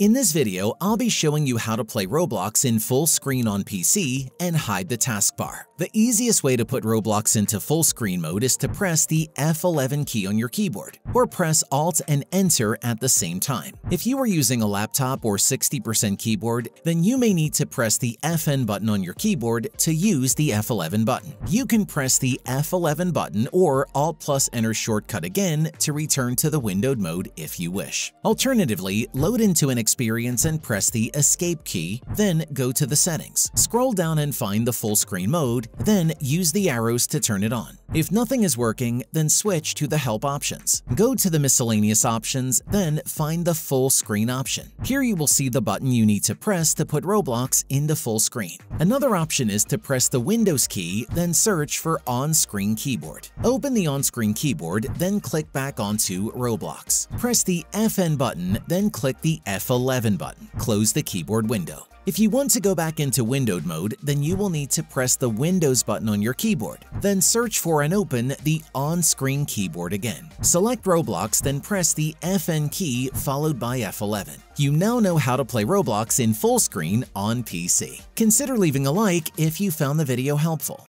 In this video, I'll be showing you how to play Roblox in full screen on PC and hide the taskbar. The easiest way to put Roblox into full screen mode is to press the F11 key on your keyboard, or press Alt and Enter at the same time. If you are using a laptop or 60% keyboard, then you may need to press the FN button on your keyboard to use the F11 button. You can press the F11 button or Alt plus Enter shortcut again to return to the windowed mode if you wish. Alternatively, load into an experience and press the Escape key, then go to the settings. Scroll down and find the full screen mode, then use the arrows to turn it on. If nothing is working, then switch to the Help options. Go to the Miscellaneous options, then find the Full Screen option. Here you will see the button you need to press to put Roblox into full screen. Another option is to press the Windows key, then search for On-Screen Keyboard. Open the on-screen keyboard, then click back onto Roblox. Press the FN button, then click the F11 button. Close the keyboard window. If you want to go back into windowed mode, then you will need to press the Windows button on your keyboard. Then search for and open the on-screen keyboard again. Select Roblox, then press the FN key followed by F11. You now know how to play Roblox in full screen on PC. Consider leaving a like if you found the video helpful.